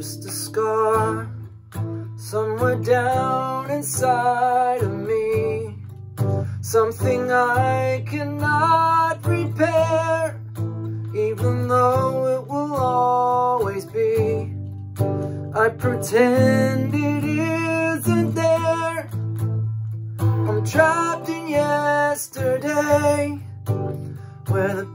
just a scar Somewhere down inside of me. Something I cannot repair Even though it will always be. I pretend it isn't there. I'm trapped in yesterday Where the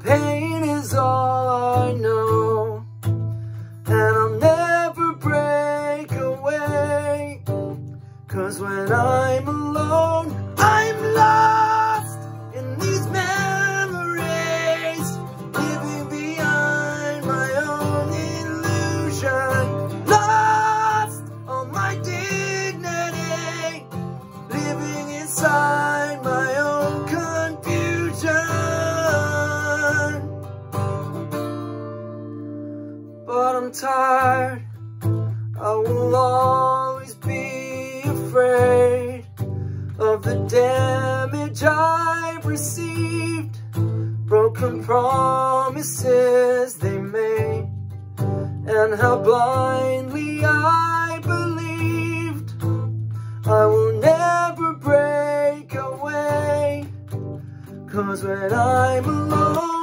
when I'm alone. I'm lost in these memories Living behind my own illusion. Lost on my dignity Living inside my own confusion. But I'm tired I will always be afraid of the damage I've received, broken promises they made, and how blindly I believed I will never break away. Cause when I'm alone,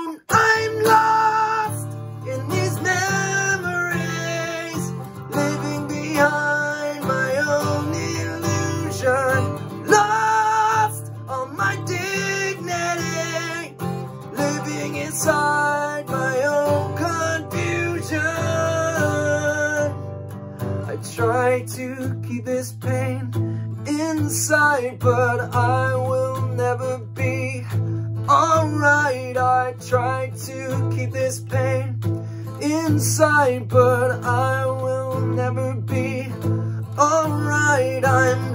to keep this pain inside, but I will never be alright. I try to keep this pain inside, but I will never be alright. I'm.